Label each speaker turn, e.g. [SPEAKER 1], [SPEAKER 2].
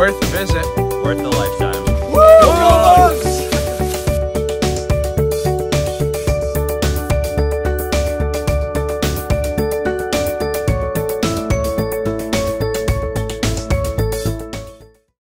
[SPEAKER 1] Worth a visit.
[SPEAKER 2] Worth the lifetime.